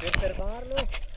per fermarlo.